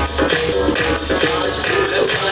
Let's put it